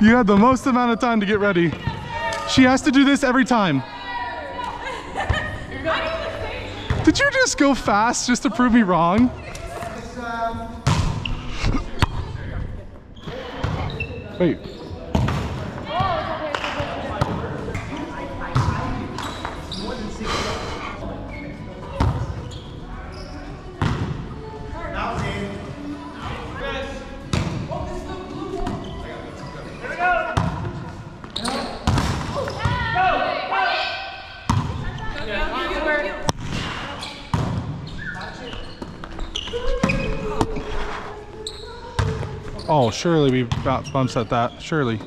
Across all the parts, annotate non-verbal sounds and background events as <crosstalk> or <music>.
You had the most amount of time to get ready. She has to do this every time. Did you just go fast just to prove me wrong? Wait. Oh, surely we bu- bumps at that. Surely.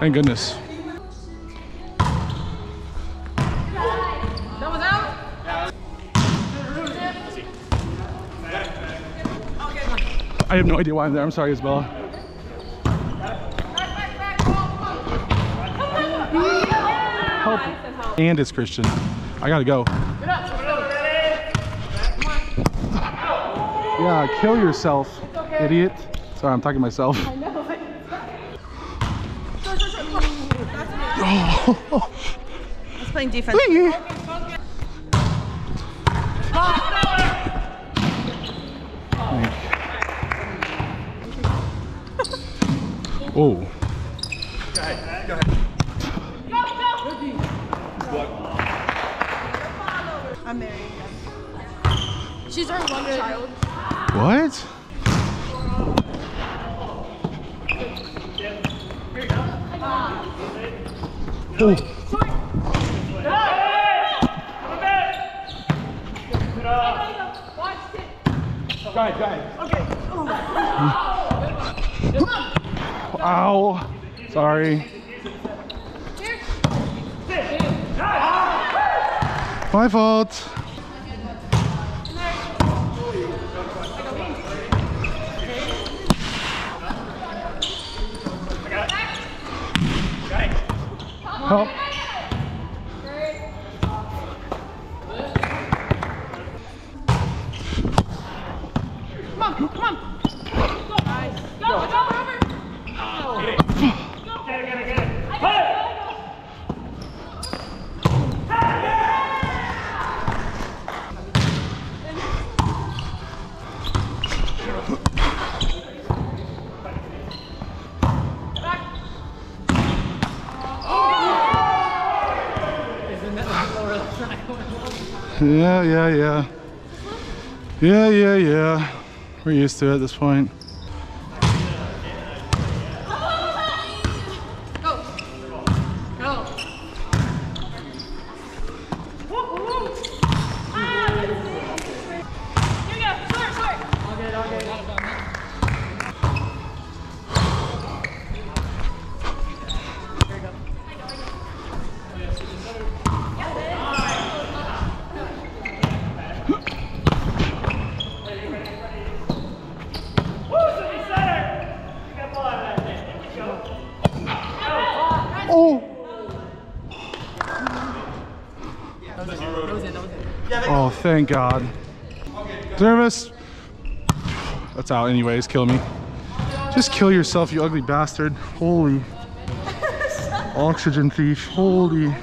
Thank goodness. I have no idea why I'm there. I'm sorry, Isabella. Help. And it's Christian. I gotta go. Yeah, kill yourself, idiot. Sorry, I'm talking to myself. He's playing defense. Oh. I'm married. She's our one child. What? Oh. Ow. Sorry. My fault. Help. Yeah, yeah, yeah. Yeah, yeah, yeah. We're used to it at this point. Thank God. Service. That's out anyways, kill me. Just kill yourself, you ugly bastard. Holy. <laughs> Oxygen thief. Holy.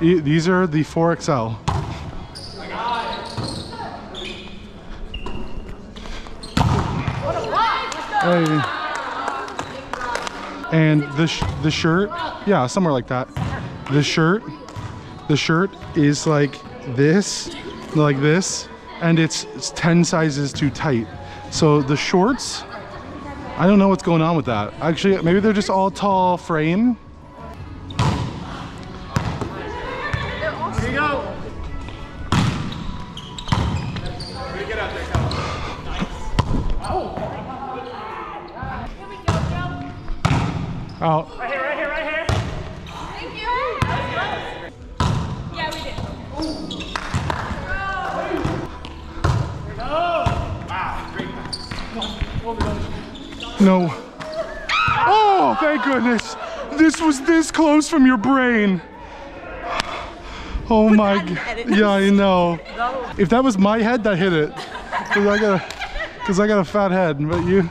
E- These are the 4XL. Hey. And the sh- the shirt, yeah, somewhere like that. The shirt, the shirt is like this, like this, and it's, it's 10 sizes too tight. So the shorts, I don't know what's going on with that. Actually, maybe they're just all tall frame. out. Right here, right here, right here. Thank you. Yeah, we did. Wow, no. Oh, thank goodness. This was this close from your brain. Oh Put my god. Yeah, I know. If that was my head, that hit it. Cause I got a, I got a fat head, but you.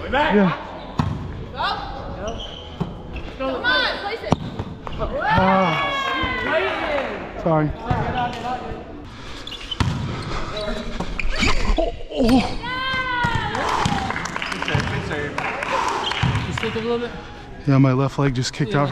Way back. Yeah. Come on, place it. Ah. Sorry. Oh, oh. You stick a little bit. Yeah, my left leg just kicked out.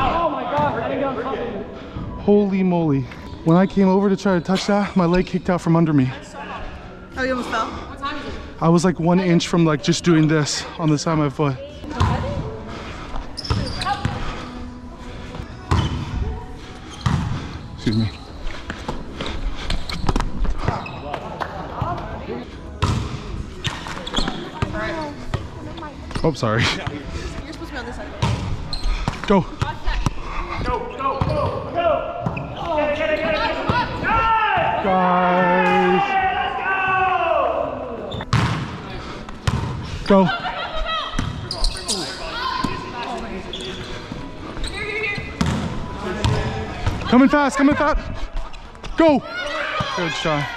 Oh my god, I didn't get on top of you. Holy moly. When I came over to try to touch that, my leg kicked out from under me. Oh, you almost fell? What time is it? I was like one inch from like just doing this on the side of my foot. Excuse me. Oh, sorry. You're supposed to be on this side. Go. Go, go, go, go. Get it, get it, get it. Go! Go. Coming fast, coming fast. Go. Good try.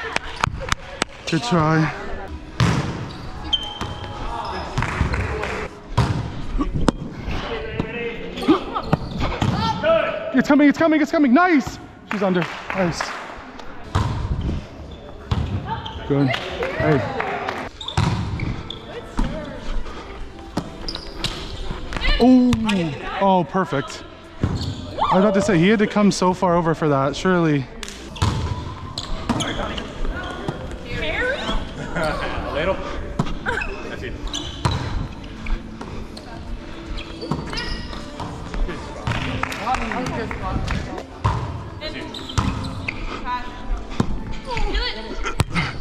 Good try. It's coming, it's coming, it's coming. Nice. She's under. Nice. Good. Hey. Oh, oh, perfect. I was about to say he had to come so far over for that. Surely. <laughs> <laughs> A little. That's it.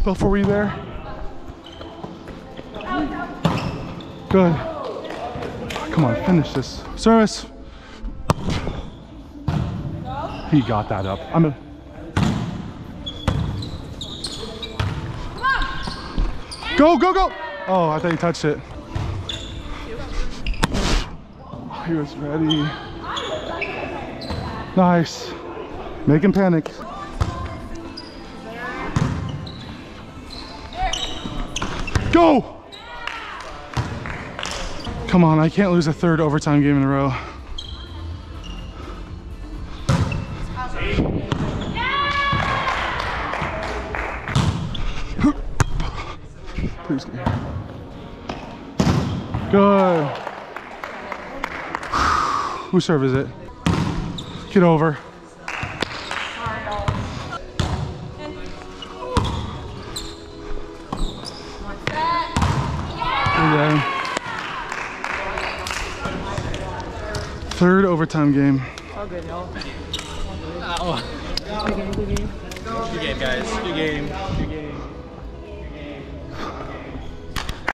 Before we there? Good. Come on, finish this. Service. He got that up. I'm a. Go, go, go! Oh, I thought he touched it. He was ready. Nice. Make him panic. Go! Come on, I can't lose a third overtime game in a row. Please. Good. Whose serve is it? Get over. Third overtime game. Good game, guys. Good game. Good